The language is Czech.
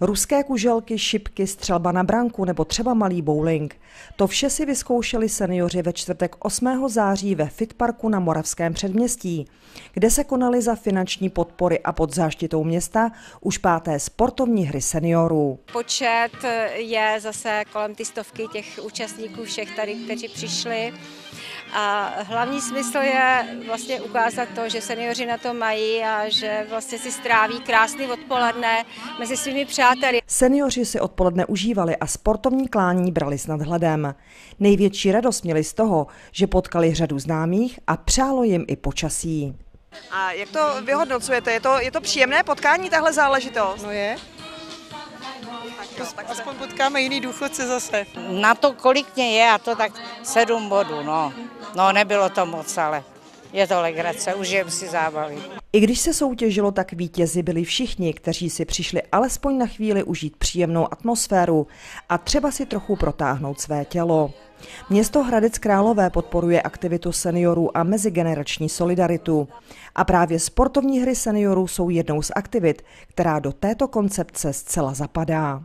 Ruské kuželky, šipky, střelba na branku nebo třeba malý bowling. To vše si vyzkoušeli seniori ve čtvrtek 8. září ve Fitparku na Moravském předměstí, kde se konaly za finanční podpory a pod záštitou města už páté sportovní hry seniorů. Počet je zase kolem ty stovky těch účastníků všech tady, kteří přišli. A hlavní smysl je vlastně ukázat to, že seniori na to mají a že vlastně si stráví krásný odpoledne mezi svými přáteli. Seniori si odpoledne užívali a sportovní klání brali s nadhledem. Největší radost měli z toho, že potkali řadu známých a přálo jim i počasí. A jak to vyhodnocujete? Je to, je to příjemné potkání, tahle záležitost? No je. Tak aspoň potkáme jiný důchodce zase. Na to, kolik mě je, a to tak sedm bodů, no. No, nebylo to moc, ale je to legrace, užijem si zábavy. I když se soutěžilo, tak vítězi byli všichni, kteří si přišli alespoň na chvíli užít příjemnou atmosféru a třeba si trochu protáhnout své tělo. Město Hradec Králové podporuje aktivitu seniorů a mezigenerační solidaritu. A právě sportovní hry seniorů jsou jednou z aktivit, která do této koncepce zcela zapadá.